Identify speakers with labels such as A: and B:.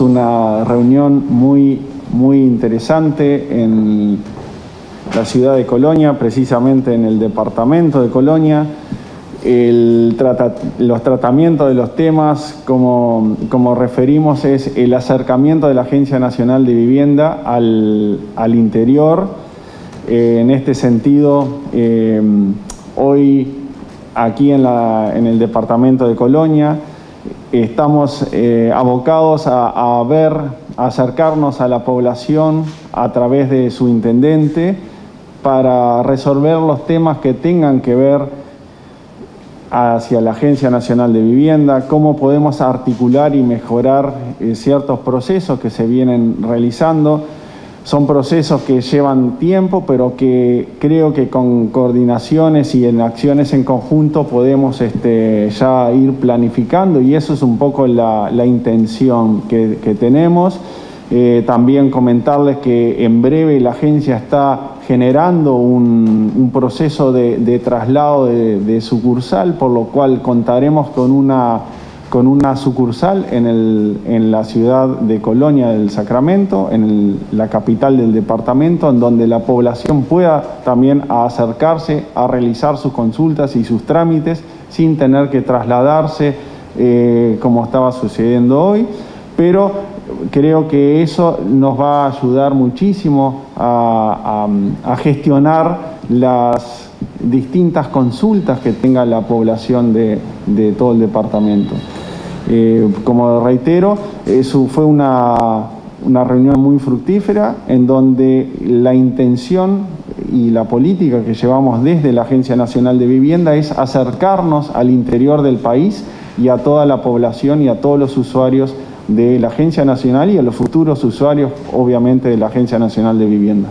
A: una reunión muy, muy interesante en la ciudad de Colonia, precisamente en el departamento de Colonia. los tratamientos de los temas, como, como, referimos, es el acercamiento de la Agencia Nacional de Vivienda al, al interior. Eh, en este sentido, eh, hoy aquí en, la, en el departamento de Colonia, estamos eh, abocados a, ver, acercarnos a la población a través de su intendente para resolver los temas que tengan que ver hacia la Agencia Nacional de Vivienda, cómo podemos articular y mejorar eh, ciertos procesos que se vienen realizando son procesos que llevan tiempo, pero que creo que con coordinaciones y en acciones en conjunto podemos este, ya ir planificando y eso es un poco la, intención que, tenemos. Eh, también comentarles que en breve la agencia está generando un, proceso de, traslado de sucursal, por lo cual contaremos con una con una sucursal en, el, en, la ciudad de Colonia del Sacramento, en la capital del departamento, en donde la población pueda también acercarse a realizar sus consultas y sus trámites sin tener que trasladarse eh, como estaba sucediendo hoy. Pero creo que eso nos va a ayudar muchísimo a gestionar las distintas consultas que tenga la población de, todo el departamento. Eh, como reitero, eso fue una, una reunión muy fructífera en donde la intención y la política que llevamos desde la Agencia Nacional de Vivienda es acercarnos al interior del país y a toda la población y a todos los usuarios de la Agencia Nacional y a los futuros usuarios, obviamente, de la Agencia Nacional de Vivienda.